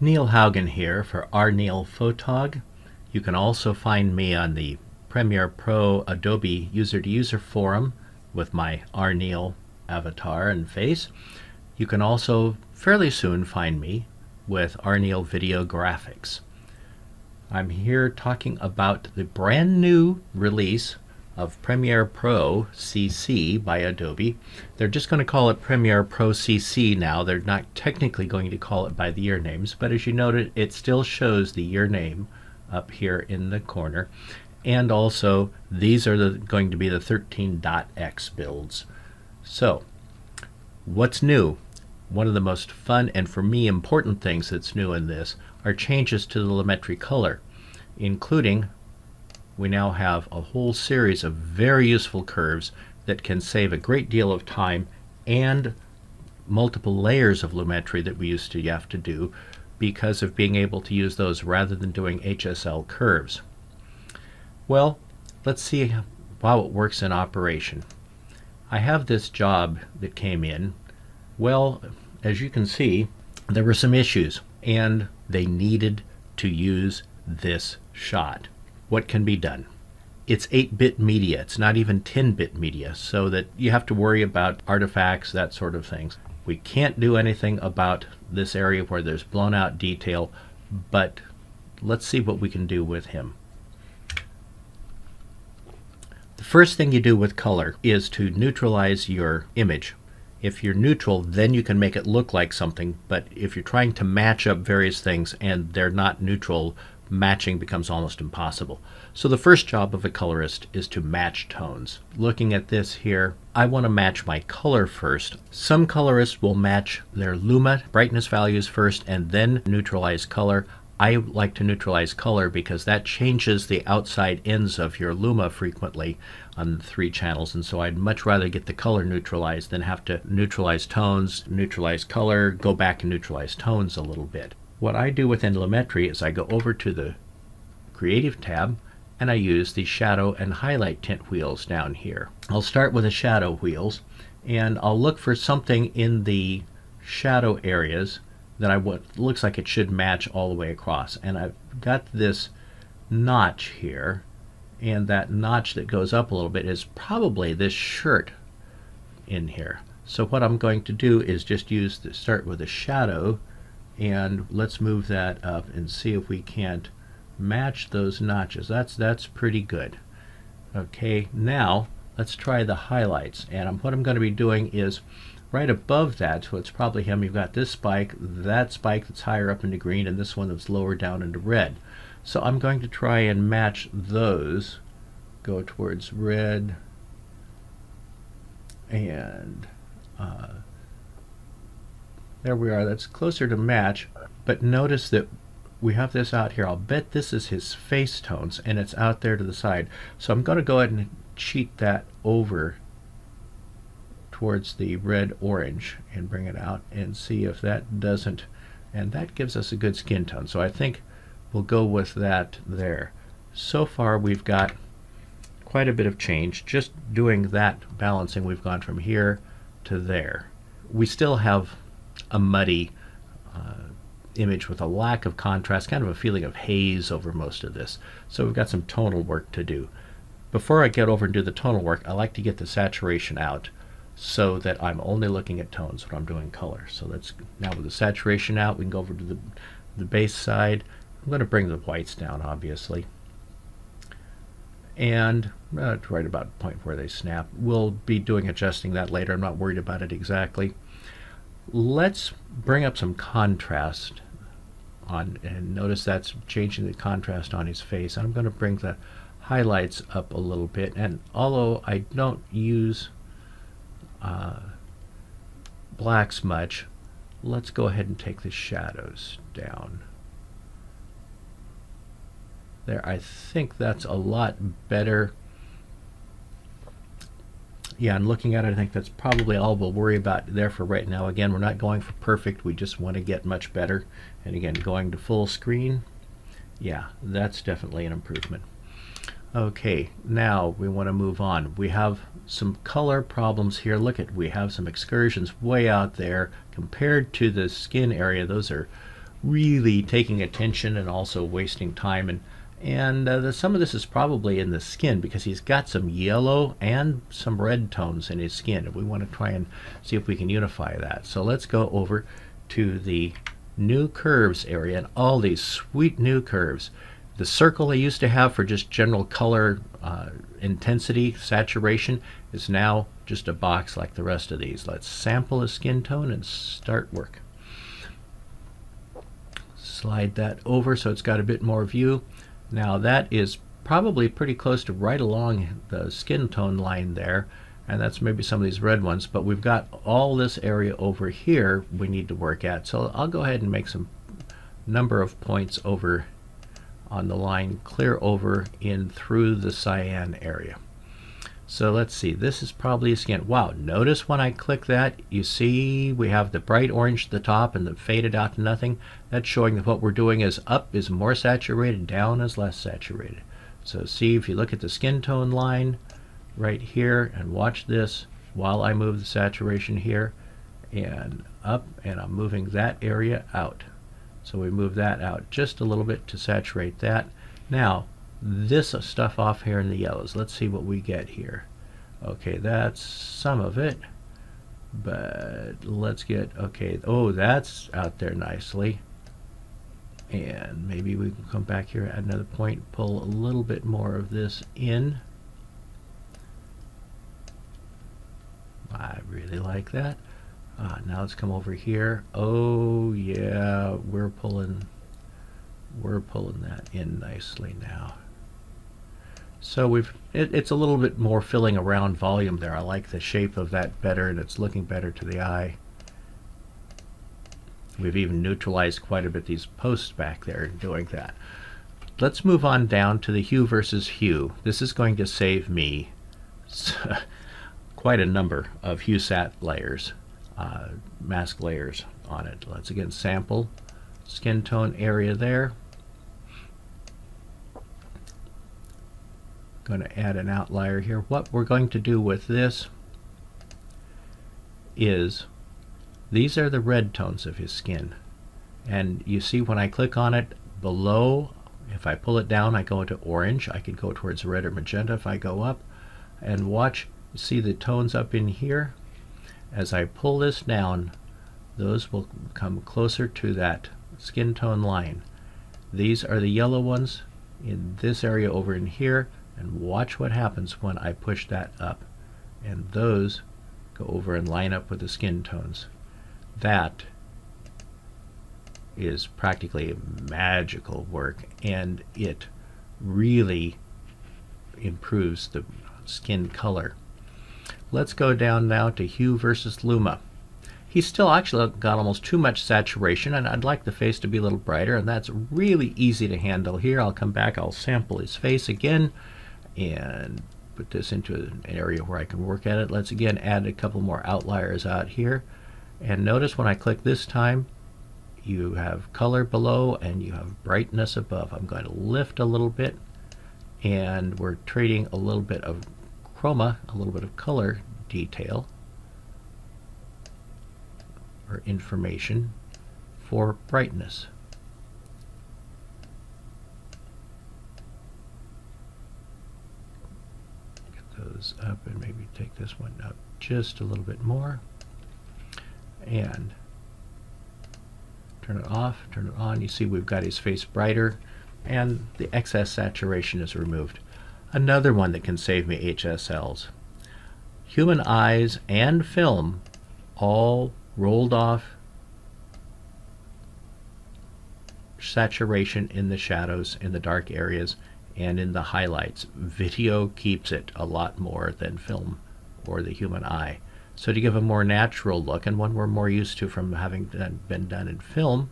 Neil Haugen here for R. Neil Photog. You can also find me on the Premiere Pro Adobe User to User Forum with my R. Neil avatar and face. You can also fairly soon find me with R. Neil Video Graphics. I'm here talking about the brand new release of Premiere Pro CC by Adobe. They're just going to call it Premiere Pro CC now. They're not technically going to call it by the year names, but as you noted, it still shows the year name up here in the corner. And also, these are the, going to be the 13.x builds. So, what's new? One of the most fun and for me important things that's new in this are changes to the Lumetri color, including we now have a whole series of very useful curves that can save a great deal of time and multiple layers of Lumetri that we used to have to do because of being able to use those rather than doing HSL curves. Well, let's see how it works in operation. I have this job that came in. Well, as you can see, there were some issues and they needed to use this shot what can be done. It's 8-bit media, it's not even 10-bit media, so that you have to worry about artifacts, that sort of things. We can't do anything about this area where there's blown out detail, but let's see what we can do with him. The first thing you do with color is to neutralize your image. If you're neutral, then you can make it look like something, but if you're trying to match up various things and they're not neutral, matching becomes almost impossible. So the first job of a colorist is to match tones. Looking at this here, I want to match my color first. Some colorists will match their luma brightness values first and then neutralize color. I like to neutralize color because that changes the outside ends of your luma frequently on the three channels and so I'd much rather get the color neutralized than have to neutralize tones, neutralize color, go back and neutralize tones a little bit. What I do within Lumetri is I go over to the Creative tab and I use the shadow and highlight tint wheels down here. I'll start with the shadow wheels and I'll look for something in the shadow areas that I what looks like it should match all the way across and I've got this notch here and that notch that goes up a little bit is probably this shirt in here. So what I'm going to do is just use the start with a shadow and let's move that up and see if we can't match those notches. That's that's pretty good. Okay, now let's try the highlights. And what I'm going to be doing is right above that, so it's probably him, you've got this spike, that spike that's higher up into green, and this one that's lower down into red. So I'm going to try and match those, go towards red, and uh, there we are. That's closer to match. But notice that we have this out here. I'll bet this is his face tones and it's out there to the side. So I'm going to go ahead and cheat that over towards the red orange and bring it out and see if that doesn't and that gives us a good skin tone so I think we'll go with that there so far we've got quite a bit of change just doing that balancing we've gone from here to there we still have a muddy uh, image with a lack of contrast, kind of a feeling of haze over most of this. So we've got some tonal work to do. Before I get over and do the tonal work, I like to get the saturation out so that I'm only looking at tones when I'm doing color. So let's now with the saturation out, we can go over to the, the base side. I'm going to bring the whites down, obviously. And uh, right about the point where they snap. We'll be doing adjusting that later. I'm not worried about it exactly. Let's bring up some contrast on, and notice that's changing the contrast on his face. I'm going to bring the highlights up a little bit, and although I don't use uh, blacks much, let's go ahead and take the shadows down. There, I think that's a lot better yeah, and looking at it, I think that's probably all we'll worry about there for right now. Again, we're not going for perfect. We just want to get much better. And again, going to full screen, yeah, that's definitely an improvement. Okay, now we want to move on. We have some color problems here. Look at, we have some excursions way out there compared to the skin area. Those are really taking attention and also wasting time and and uh, the, some of this is probably in the skin because he's got some yellow and some red tones in his skin and we want to try and see if we can unify that. So let's go over to the new curves area and all these sweet new curves. The circle I used to have for just general color uh, intensity saturation is now just a box like the rest of these. Let's sample a skin tone and start work. Slide that over so it's got a bit more view now that is probably pretty close to right along the skin tone line there and that's maybe some of these red ones but we've got all this area over here we need to work at. So I'll go ahead and make some number of points over on the line clear over in through the cyan area so let's see this is probably a skin wow notice when I click that you see we have the bright orange at the top and the faded out to nothing that's showing that what we're doing is up is more saturated, down is less saturated. So see if you look at the skin tone line right here and watch this while I move the saturation here and up and I'm moving that area out. So we move that out just a little bit to saturate that. Now this stuff off here in the yellows. Let's see what we get here. Okay, that's some of it. But let's get, okay, oh, that's out there nicely and maybe we can come back here at another point pull a little bit more of this in I really like that uh, now let's come over here oh yeah we're pulling we're pulling that in nicely now so we've it, it's a little bit more filling around volume there I like the shape of that better and it's looking better to the eye We've even neutralized quite a bit these posts back there doing that. Let's move on down to the hue versus hue. This is going to save me quite a number of hue sat layers, uh, mask layers on it. Let's again sample skin tone area there. Going to add an outlier here. What we're going to do with this is these are the red tones of his skin. And you see when I click on it below, if I pull it down, I go into orange. I could go towards red or magenta if I go up. And watch, see the tones up in here? As I pull this down, those will come closer to that skin tone line. These are the yellow ones in this area over in here. And watch what happens when I push that up. And those go over and line up with the skin tones that is practically magical work and it really improves the skin color. Let's go down now to Hue versus Luma. He's still actually got almost too much saturation and I'd like the face to be a little brighter and that's really easy to handle here. I'll come back, I'll sample his face again and put this into an area where I can work at it. Let's again add a couple more outliers out here. And notice when I click this time, you have color below and you have brightness above. I'm going to lift a little bit and we're trading a little bit of chroma, a little bit of color detail or information for brightness. Those up and maybe take this one up just a little bit more and turn it off, turn it on. You see we've got his face brighter and the excess saturation is removed. Another one that can save me HSLs. Human eyes and film all rolled off saturation in the shadows, in the dark areas, and in the highlights. Video keeps it a lot more than film or the human eye. So to give a more natural look, and one we're more used to from having done, been done in film,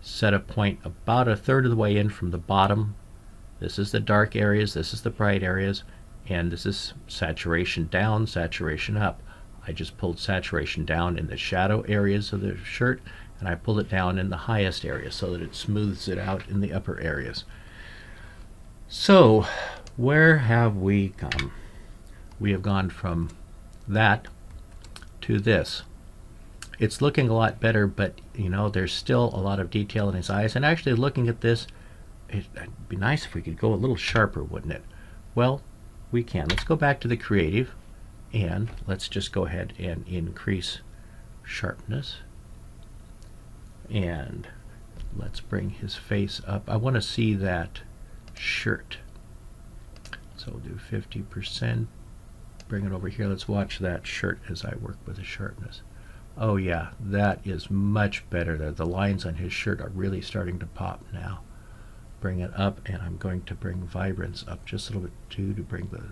set a point about a third of the way in from the bottom. This is the dark areas, this is the bright areas, and this is saturation down, saturation up. I just pulled saturation down in the shadow areas of the shirt, and I pulled it down in the highest area so that it smooths it out in the upper areas. So, where have we come? We have gone from that to this. it's looking a lot better, but you know, there's still a lot of detail in his eyes. And actually looking at this, it'd be nice if we could go a little sharper, wouldn't it? Well, we can. Let's go back to the creative and let's just go ahead and increase sharpness. And let's bring his face up. I want to see that shirt. So we'll do 50%. Bring it over here. Let's watch that shirt as I work with the sharpness. Oh yeah, that is much better there. The lines on his shirt are really starting to pop now. Bring it up and I'm going to bring vibrance up just a little bit too to bring the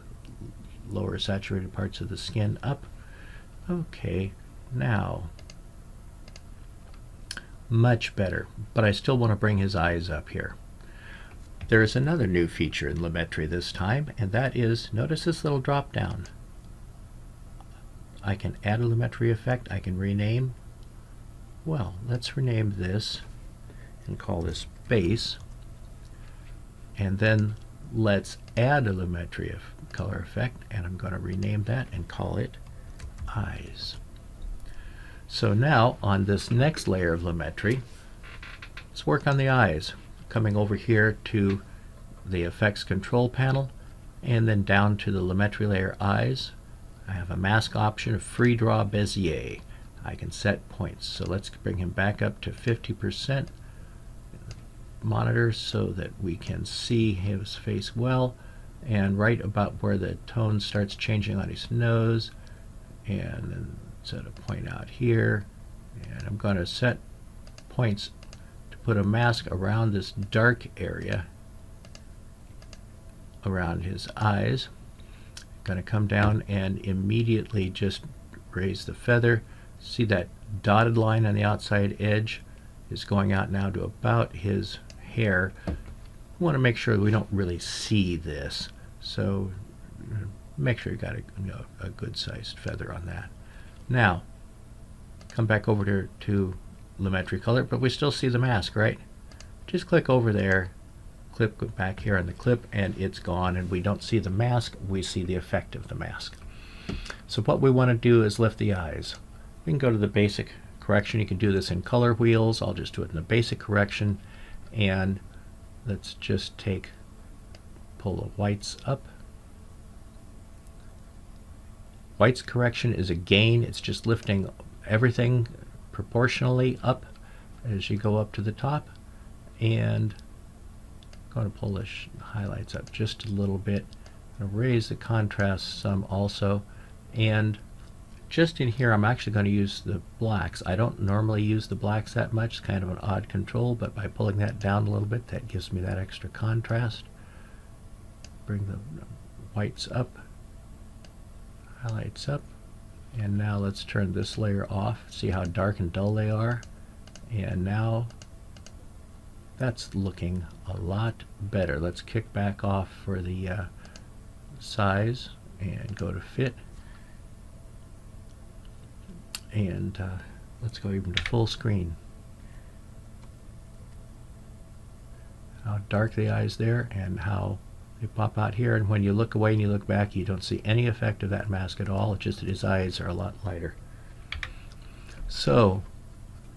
lower saturated parts of the skin up. Okay, now much better, but I still want to bring his eyes up here. There is another new feature in Lumetri this time, and that is, notice this little drop down. I can add a Lumetri effect, I can rename. Well, let's rename this and call this base. And then let's add a Lumetri color effect, and I'm going to rename that and call it eyes. So now on this next layer of Lumetri, let's work on the eyes. Coming over here to the effects control panel and then down to the Lumetri layer eyes I have a mask option of free draw Bezier. I can set points. So let's bring him back up to 50% monitor so that we can see his face well and right about where the tone starts changing on his nose and then set a point out here and I'm going to set points put a mask around this dark area around his eyes going to come down and immediately just raise the feather. See that dotted line on the outside edge is going out now to about his hair. We want to make sure we don't really see this. So uh, make sure you got a, you know, a good sized feather on that. Now, come back over to, to Lumetri color, but we still see the mask, right? Just click over there clip back here on the clip and it's gone and we don't see the mask we see the effect of the mask. So what we want to do is lift the eyes. We can go to the basic correction. You can do this in color wheels. I'll just do it in the basic correction. And let's just take pull the whites up. Whites correction is a gain. It's just lifting everything proportionally up as you go up to the top and I'm going to pull the highlights up just a little bit. raise the contrast some also. And just in here, I'm actually going to use the blacks. I don't normally use the blacks that much. It's kind of an odd control, but by pulling that down a little bit, that gives me that extra contrast. Bring the whites up, highlights up, and now let's turn this layer off. See how dark and dull they are. And now that's looking a lot better. Let's kick back off for the uh, size and go to fit. And uh, let's go even to full screen. How dark the eyes there and how they pop out here. And when you look away and you look back, you don't see any effect of that mask at all. It's just that his eyes are a lot lighter. So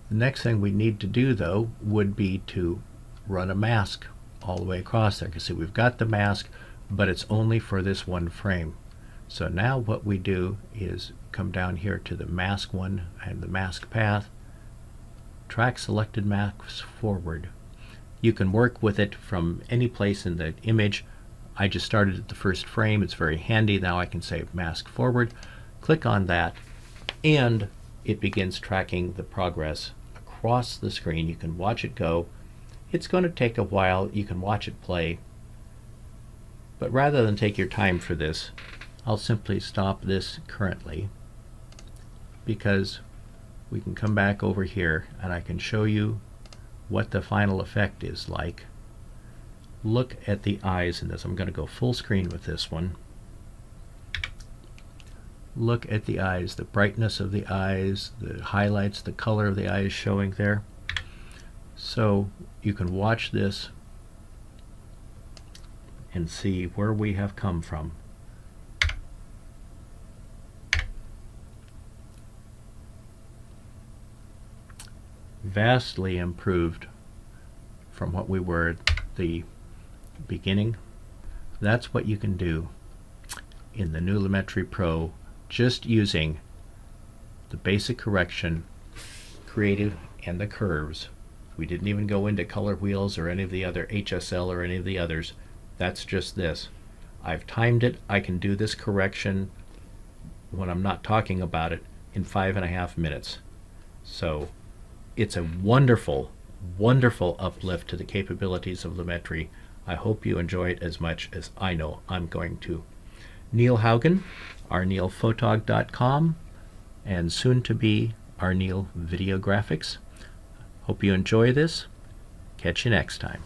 the next thing we need to do though would be to run a mask all the way across there. You can see we've got the mask, but it's only for this one frame. So now what we do is come down here to the mask one and the mask path, track selected masks forward. You can work with it from any place in the image. I just started at the first frame. It's very handy. Now I can say mask forward. Click on that and it begins tracking the progress across the screen. You can watch it go it's going to take a while. You can watch it play. But rather than take your time for this, I'll simply stop this currently because we can come back over here and I can show you what the final effect is like. Look at the eyes in this. I'm going to go full screen with this one. Look at the eyes, the brightness of the eyes, the highlights, the color of the eyes showing there. So you can watch this and see where we have come from. vastly improved from what we were at the beginning. That's what you can do in the new Lumetri Pro just using the basic correction, creative, and the curves. We didn't even go into color wheels or any of the other HSL or any of the others. That's just this. I've timed it. I can do this correction when I'm not talking about it in five and a half minutes. So it's a wonderful, wonderful uplift to the capabilities of Lumetri. I hope you enjoy it as much as I know I'm going to. Neil Haugen, rneilphotog.com, and soon to be rNeil Videographics. Hope you enjoy this. Catch you next time.